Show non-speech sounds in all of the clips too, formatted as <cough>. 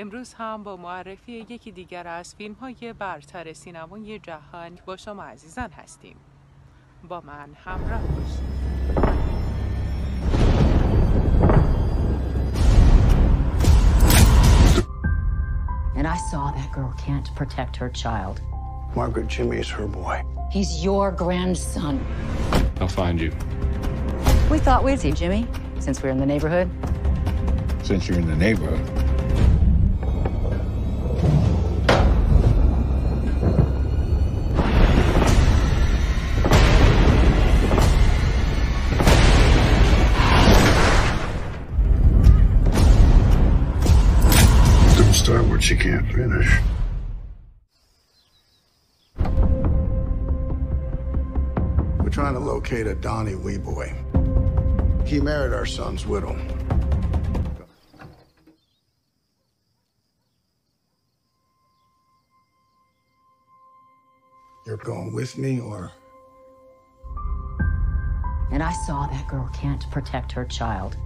امروز هم با معرفی یکی دیگر از فیلم های برتر سینمای جهان با شما عزیزان هستیم با من همراه باشید And I saw that girl can't protect her child. Margaret Jimmy's her boy. He's your grandson. I'll find you. We thought we'd see Jimmy since we're in the neighborhood. Since you're in the neighborhood. Start what you can't finish. We're trying to locate a Donnie Weboy. He married our son's widow. You're going with me or And I saw that girl can't protect her child.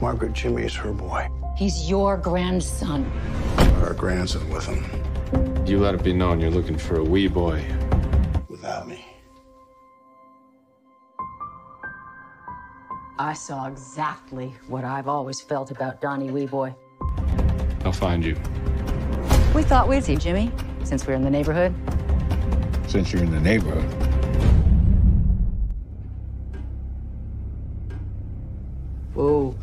Margaret Jimmy's her boy. He's your grandson. Our grandson with him. You let it be known you're looking for a Weboy. Without me. I saw exactly what I've always felt about Donnie Weboy. I'll find you. We thought we'd see Jimmy since we're in the neighborhood. Since you're in the neighborhood. Whoa.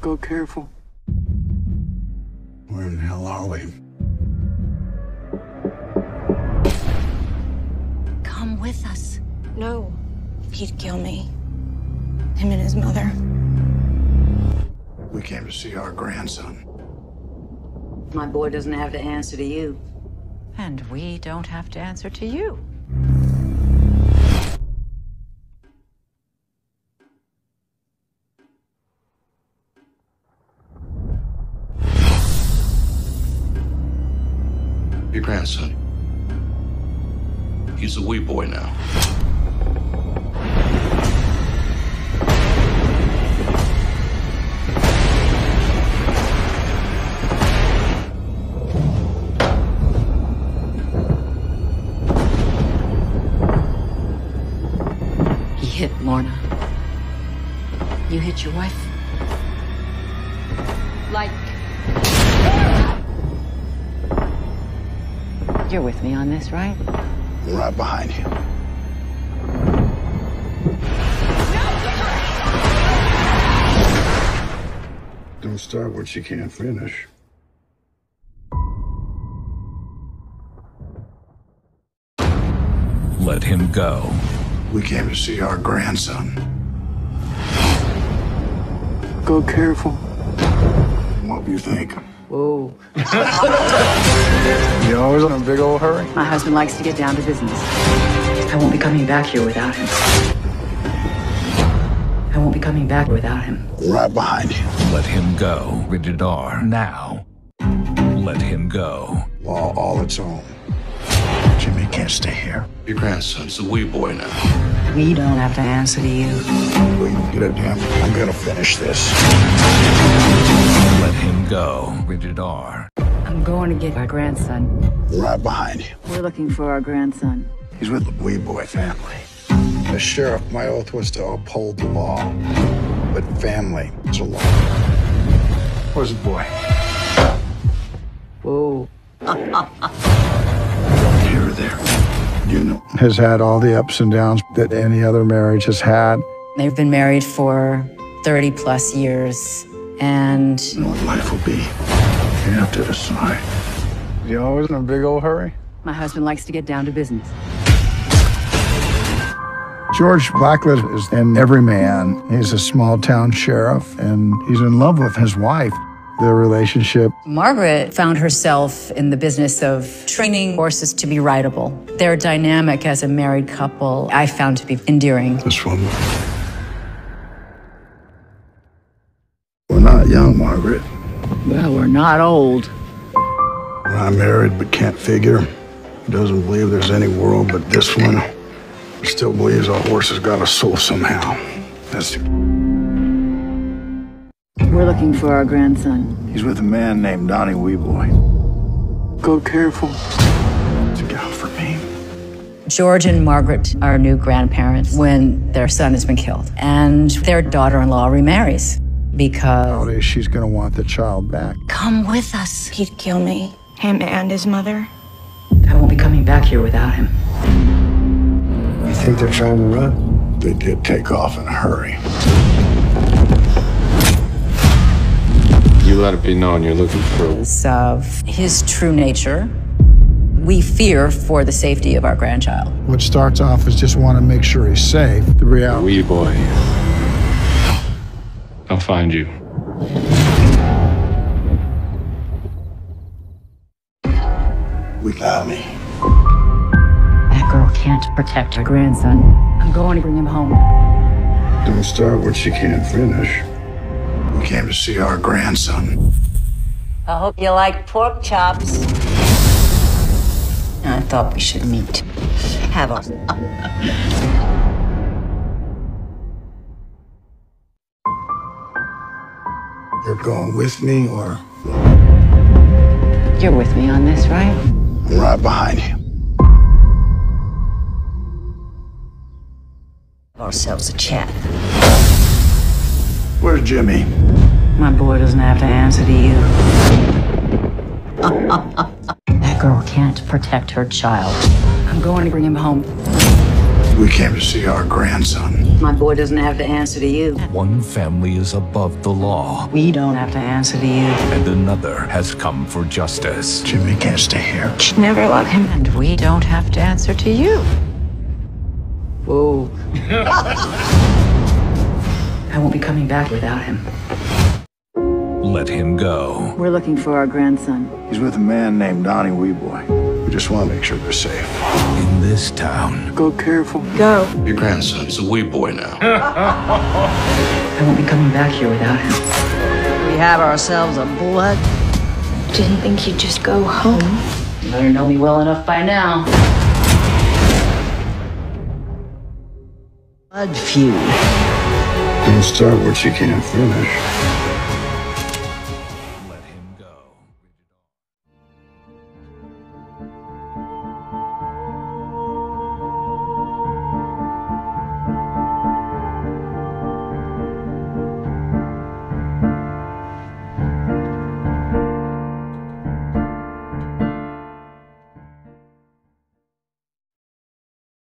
Go careful. Where in the hell are we? Come with us. No. He'd kill me. Him and his mother. We came to see our grandson. My boy doesn't have to answer to you. And we don't have to answer to you. Your grandson. He's a Weboy now. He hit Lorna. You hit your wife? Like. You're with me on this, right? I'm right behind you. Don't start what you can't finish. Let him go. We came to see our grandson. Go careful. What do you think? Whoa. <laughs> You always in a big old hurry? My husband likes to get down to business. I won't be coming back here without him. I won't be coming back without him. Right behind you. Let him go. Rated R. Now. Let him go. Law all its own. Jimmy can't stay here. Your grandson's a Weboy now. We don't have to answer to you. We get it, damn. I'm gonna finish this. Let him go. Rated R. I'm going to get our grandson. Right behind you. We're looking for our grandson. He's with the Weboy family. As sheriff, my oath was to uphold the law. But family is a law. Where's the boy? Whoa. <laughs> Here or there. You know. Has had all the ups and downs that any other marriage has had. They've been married for 30 plus years, and And what life will be. You have to decide. You always in a big old hurry? my husband likes to get down to business. George Blackledge is in Every Man. He's a small town sheriff and he's in love with his wife. Their relationship, Margaret found herself in the business of training horses to be rideable. Their dynamic as a married couple I found to be endearing. this woman. Young, Margaret. Well, we're not old. When I'm married but can't figure. He doesn't believe there's any world but this one. Still believes our horse has got a soul somehow. That's We're We're looking for our grandson. He's with a man named Donnie Weboy. Go careful. Look out for me. George and Margaret are new grandparents when their son has been killed, and their daughter in law remarries because Nowadays, she's gonna want the child back. Come with us. He'd kill me. Him and his mother. I won't be coming back here without him. You think they're trying to run? They did take off in a hurry. You let it be known you're looking for a Of his true nature, we fear for the safety of our grandchild. What starts off as just want to make sure he's safe, the reality. Weboy. I'll find you. Without me. That girl can't protect her grandson. I'm going to bring him home. Don't start what she can't finish. We came to see our grandson. I hope you like pork chops. I thought we should meet. Have a. going uh, with me, or You're with me on this, right? I'm right behind you. Ourselves a chat. Where's Jimmy? My boy doesn't have to answer to you. <laughs> that girl can't protect her child. I'm going to bring him home. We came to see our grandson. My boy doesn't have to answer to you. One family is above the law, We don't have to answer to you. and another has come for justice. Jimmy can't stay here. She'd never love him. And we don't have to answer to you. Whoa. <laughs> I won't be coming back without him. Let him go. We're looking for our grandson. He's with a man named Donnie Weboy. We just want to make sure they're safe. In this town, Go careful. Go. Your grandson's a Weboy now. <laughs> I won't be coming back here without him. We have ourselves a blood. Didn't think you'd just go home. You better know me well enough by now. Blood feud. Don't start what you can't finish.